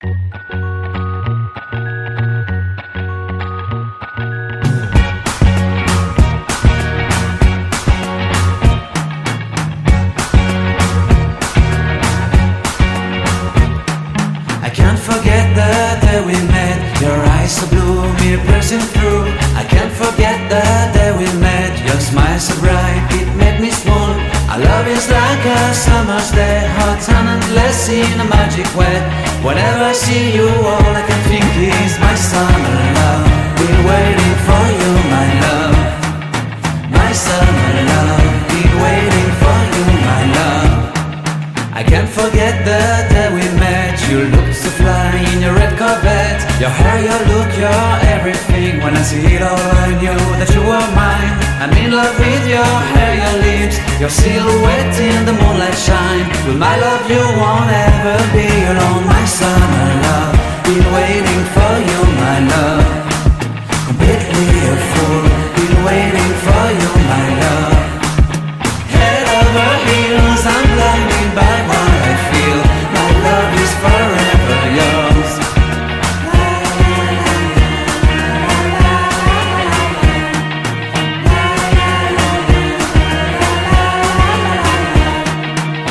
I can't forget the day we met. Your eyes so blue, me piercing through. I can't forget the day we met. Your smile so bright, it made me swoon. Our love is like a summer's day, hot and endless in a magic way. Whenever I see you, all I can think is my summer love. Been waiting for you, my love. My summer love. Been waiting for you, my love. I can't forget the day we met. You looked so fly in your red Corvette. Your hair, your look, your everything. When I see it all, I knew that you were mine. I'm in love with your hair, your lips, your silhouette in the moonlight shine. With my love, you won't ever be alone,